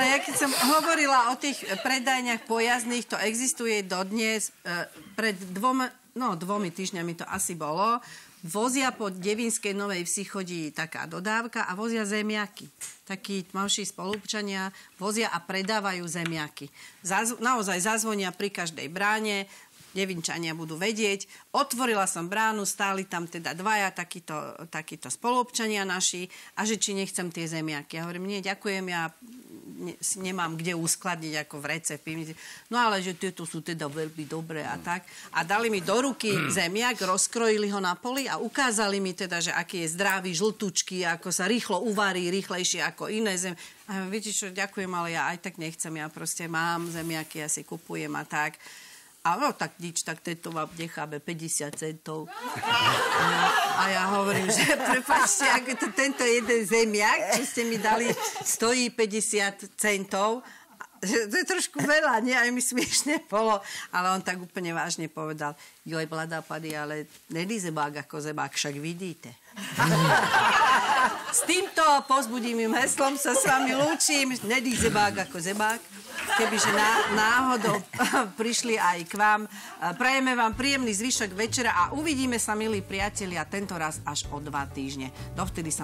ja keď som hovorila o tých predajniach pojazdných, to existuje dodnes. E, pred dvoma, no dvomi týždňami to asi bolo. Vozia po Devinskej Novej Vsi chodí taká dodávka a vozia zemiaky. Takí tmavší spolupčania vozia a predávajú zemiaky. Zaz, naozaj zazvonia pri každej bráne, Devinčania budú vedieť. Otvorila som bránu, stáli tam teda dvaja takíto, takíto spolupčania naši a že či nechcem tie zemiaky. Ja hovorím, nie, ďakujem, ja ne, nemám kde uskladniť ako v recepty. No ale že tieto sú teda veľmi dobré a tak. A dali mi do ruky zemiak, rozkrojili ho na poli a ukázali mi teda, že aký je zdravý, žltučky, ako sa rýchlo uvarí, rýchlejšie ako iné zem. A viete čo, ďakujem, ale ja aj tak nechcem. Ja proste mám zemiaky, ja si kupujem a tak. A no tak nič, tak tento vám necháme 50 centov. A ja hovorím, že prepáčte, ako to, tento jeden zemiak, čo ste mi dali, stojí 50 centov. Že to je trošku veľa, nie? Aj mi smiešne bolo. Ale on tak úplne vážne povedal, joj, mladá pani, ale není zebák ako zebák, však vidíte. S týmto pozbudivým heslom sa s vami lúčim. Nedý zebák ako zebák kebyže ná, náhodou prišli aj k vám. Prajeme vám príjemný zvyšok večera a uvidíme sa, milí priatelia, tento raz až o dva týždne. Dovtedy sa